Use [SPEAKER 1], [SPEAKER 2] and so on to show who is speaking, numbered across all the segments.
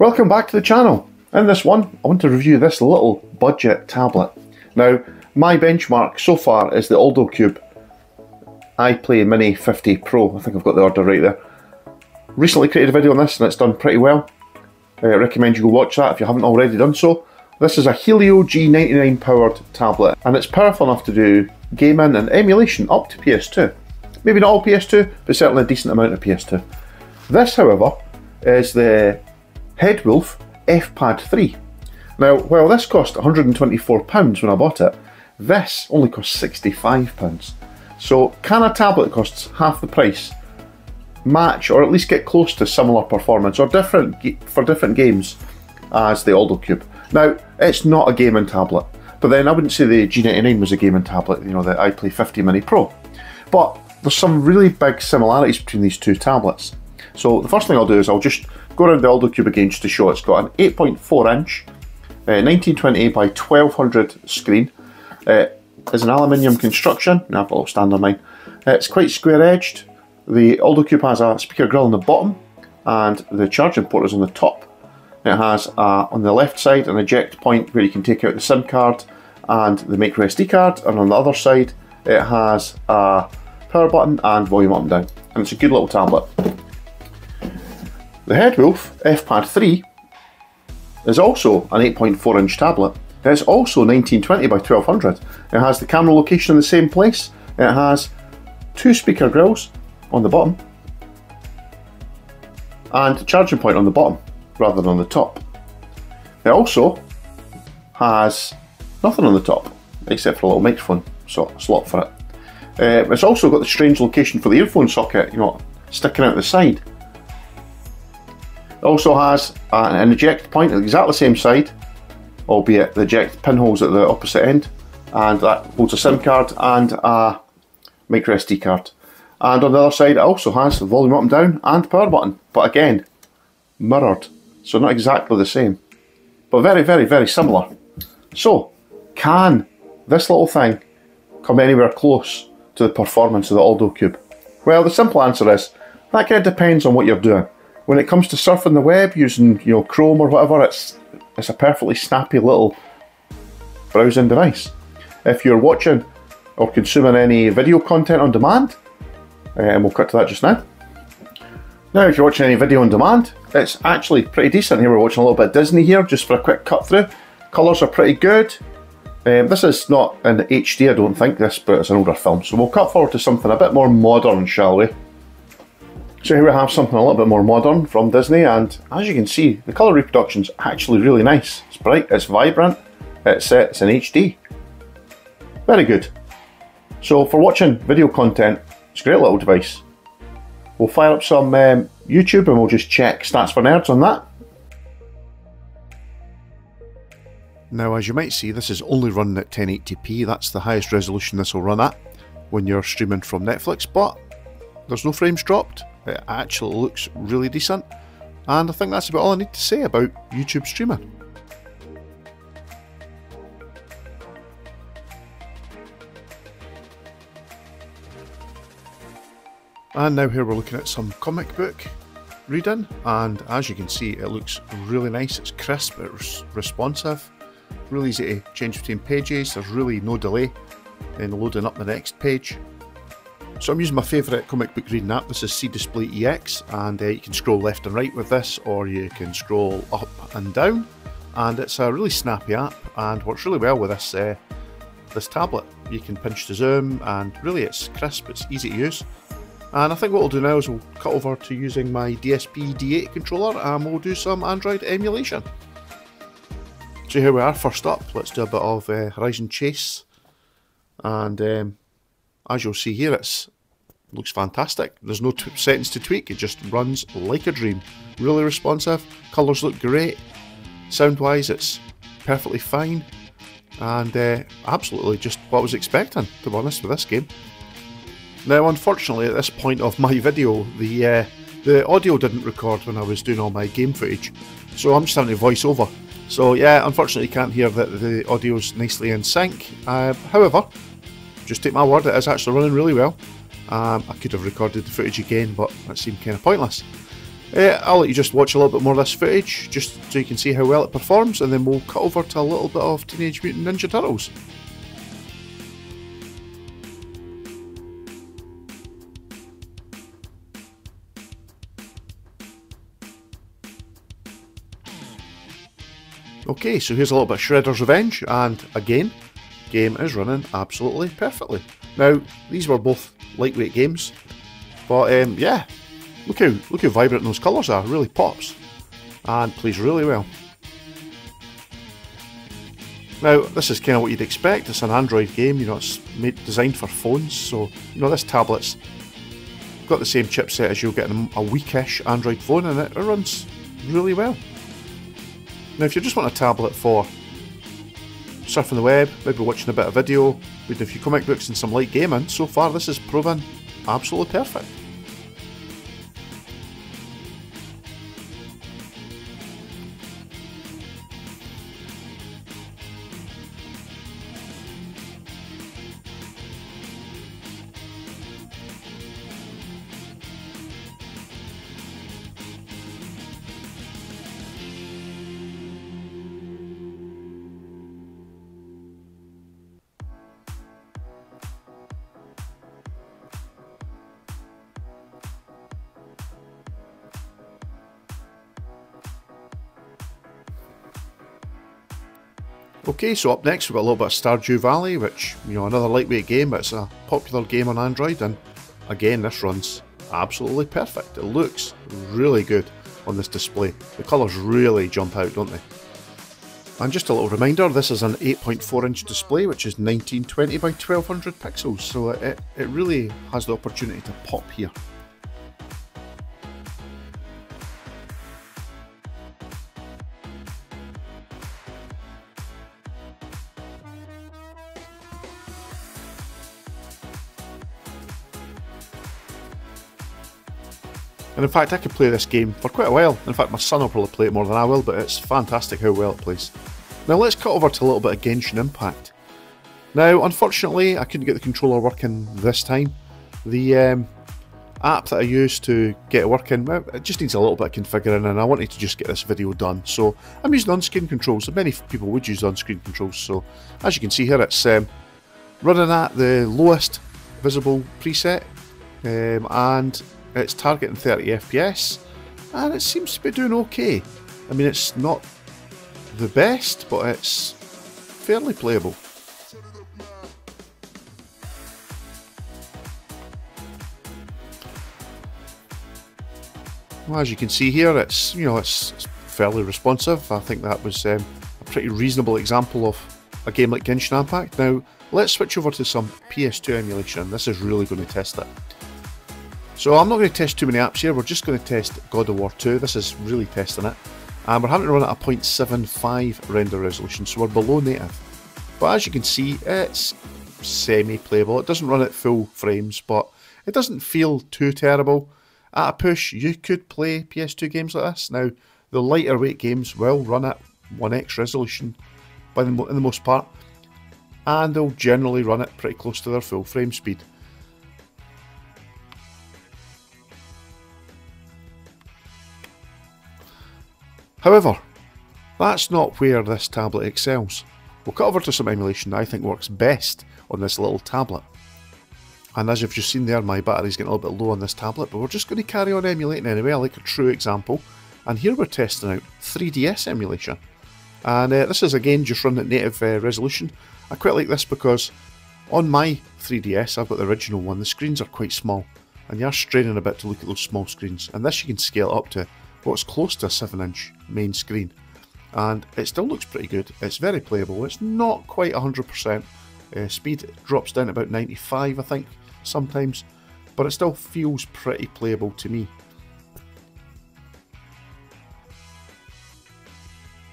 [SPEAKER 1] Welcome back to the channel. In this one, I want to review this little budget tablet. Now, my benchmark so far is the Alldocube iPlay Mini 50 Pro. I think I've got the order right there. Recently created a video on this and it's done pretty well. I recommend you go watch that if you haven't already done so. This is a Helio G99 powered tablet and it's powerful enough to do gaming and emulation up to PS2. Maybe not all PS2, but certainly a decent amount of PS2. This, however, is the Headwolf F-Pad 3. Now, while this cost £124 when I bought it, this only cost £65. So, can a tablet costs half the price match or at least get close to similar performance or different for different games as the Alldocube? Now, it's not a gaming tablet, but then I wouldn't say the G99 was a gaming tablet, you know, the iPlay 50 Mini Pro. But there's some really big similarities between these two tablets. So the first thing I'll do is I'll just go around the Alldocube again just to show it's got an 8.4 inch, uh, 1920 by 1200 screen. Uh, it's an aluminium construction, now I've got a stand on mine. Uh, it's quite square edged. The Alldocube has a speaker grill on the bottom and the charging port is on the top. It has uh, on the left side an eject point where you can take out the SIM card and the micro SD card, and on the other side it has a power button and volume up and down. And it's a good little tablet. The Headwolf F-Pad 3 is also an 8.4 inch tablet. It's also 1920 by 1200. It has the camera location in the same place. It has two speaker grills on the bottom and charging point on the bottom rather than on the top. It also has nothing on the top except for a little microphone slot for it. Uh, it's also got the strange location for the earphone socket, you know, sticking out the side. Also has an eject point at exactly the same side, albeit the eject pinholes at the opposite end, and that holds a SIM card and a micro SD card. And on the other side, it also has the volume up and down and power button, but again, mirrored, so not exactly the same, but very, very, very similar. So, can this little thing come anywhere close to the performance of the Alldocube? Well, the simple answer is that kind of depends on what you're doing. When it comes to surfing the web using you know Chrome or whatever, it's it's a perfectly snappy little browsing device. If you're watching or consuming any video content on demand, uh, and we'll cut to that just now. Now, if you're watching any video on demand, it's actually pretty decent. Here we're watching a little bit of Disney here, just for a quick cut through. Colours are pretty good. Um, this is not in HD, I don't think, this, but it's an older film. So we'll cut forward to something a bit more modern, shall we? So here we have something a little bit more modern from Disney, and as you can see, the colour reproduction's actually really nice. It's bright, it's vibrant, it's, uh, it's in HD. Very good. So for watching video content, it's a great little device. We'll fire up some um, YouTube and we'll just check stats for nerds on that. Now, as you might see, this is only running at 1080p. That's the highest resolution this will run at when you're streaming from Netflix, but there's no frames dropped. It actually looks really decent. And I think that's about all I need to say about YouTube streaming. And now here we're looking at some comic book reading and as you can see it looks really nice, it's crisp, it's responsive, really easy to change between pages, there's really no delay in loading up the next page. So I'm using my favourite comic book reading app, this is C Display EX and uh, you can scroll left and right with this or you can scroll up and down and it's a really snappy app and works really well with this uh, this tablet. You can pinch to zoom and really it's crisp, it's easy to use. And I think what we'll do now is we'll cut over to using my DSP D8 controller and we'll do some Android emulation. So here we are, first up, let's do a bit of uh, Horizon Chase. And um, as you'll see here, it looks fantastic. There's no settings to tweak, it just runs like a dream. Really responsive, colours look great. Sound-wise, it's perfectly fine. And uh, absolutely just what I was expecting, to be honest, with this game. Now, unfortunately, at this point of my video, the uh, the audio didn't record when I was doing all my game footage, so I'm just having to voice over. So yeah, unfortunately, you can't hear that the audio's nicely in sync. Uh, however, just take my word, it is actually running really well. Um, I could have recorded the footage again, but that seemed kind of pointless. Uh, I'll let you just watch a little bit more of this footage, just so you can see how well it performs, and then we'll cut over to a little bit of Teenage Mutant Ninja Turtles. Okay, so here's a little bit of Shredder's Revenge, and again, game is running absolutely perfectly. Now, these were both lightweight games, but um, yeah, look how look how vibrant those colours are. Really pops, and plays really well. Now, this is kind of what you'd expect. It's an Android game. You know, it's made designed for phones, so you know this tablet's got the same chipset as you'll get in a weakish Android phone, and it, it runs really well. Now, if you just want a tablet for surfing the web, maybe watching a bit of video, reading a few comic books and some light gaming, so far this has proven absolutely perfect. Okay, so up next we've got a little bit of Stardew Valley, which, you know, another lightweight game, but it's a popular game on Android, and again, this runs absolutely perfect. It looks really good on this display. The colours really jump out, don't they? And just a little reminder, this is an 8.4 inch display, which is 1920 by 1200 pixels, so it, it really has the opportunity to pop here. And in fact, I could play this game for quite a while. In fact, my son will probably play it more than I will, but it's fantastic how well it plays. Now let's cut over to a little bit of Genshin Impact. Now, unfortunately, I couldn't get the controller working this time. The um, app that I used to get it working, it just needs a little bit of configuring, and I wanted to just get this video done. So I'm using on-screen controls, many people would use on-screen controls. So as you can see here, it's um, running at the lowest visible preset, um, and it's targeting 30 FPS, and it seems to be doing okay. I mean, it's not the best, but it's fairly playable. Well, as you can see here, it's you know it's, it's fairly responsive. I think that was um, a pretty reasonable example of a game like Genshin Impact. Now let's switch over to some PS2 emulation. This is really going to test it. So I'm not going to test too many apps here, we're just going to test God of War 2, this is really testing it. And we're having to run at a 0.75 render resolution, so we're below native. But as you can see, it's semi-playable, it doesn't run at full frames, but it doesn't feel too terrible. At a push, you could play PS2 games like this. Now, the lighter weight games will run at 1x resolution by the, in the most part, and they'll generally run it pretty close to their full frame speed. However, that's not where this tablet excels. We'll cut over to some emulation that I think works best on this little tablet. And as you've just seen there, my battery's getting a little bit low on this tablet, but we're just going to carry on emulating anyway, I like a true example. And here we're testing out 3DS emulation. And uh, this is again just running at native uh, resolution. I quite like this because on my 3DS, I've got the original one, the screens are quite small. And you are straining a bit to look at those small screens. And this you can scale up to what's close to a 7 inch main screen. And it still looks pretty good. It's very playable. It's not quite 100%. Uh, speed drops down about 95, I think, sometimes. But it still feels pretty playable to me.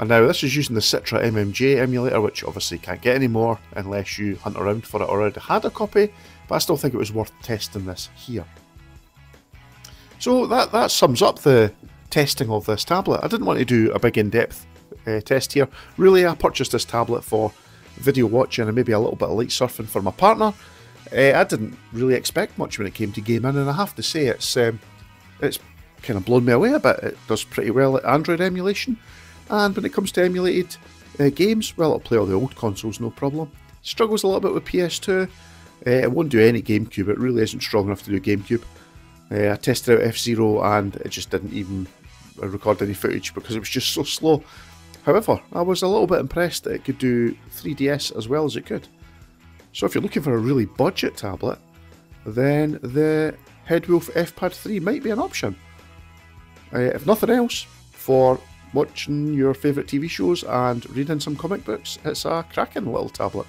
[SPEAKER 1] And now this is using the Citra MMJ emulator, which obviously can't get anymore unless you hunt around for it or already had a copy, but I still think it was worth testing this here. So that, that sums up the testing of this tablet. I didn't want to do a big in-depth uh, test here. Really, I purchased this tablet for video watching and maybe a little bit of light surfing for my partner. Uh, I didn't really expect much when it came to gaming, and I have to say it's um, it's kind of blown me away a bit. It does pretty well at Android emulation, and when it comes to emulated uh, games, well, it'll play all the old consoles no problem. Struggles a little bit with PS2. Uh, it won't do any GameCube. It really isn't strong enough to do GameCube. Uh, I tested out F Zero and it just didn't even record any footage because it was just so slow. However, I was a little bit impressed that it could do 3DS as well as it could. So if you're looking for a really budget tablet, then the Headwolf FPad 3 might be an option. Uh, if nothing else, for watching your favourite TV shows and reading some comic books, it's a cracking little tablet.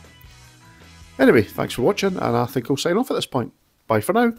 [SPEAKER 1] Anyway, thanks for watching, and I think I'll sign off at this point. Bye for now.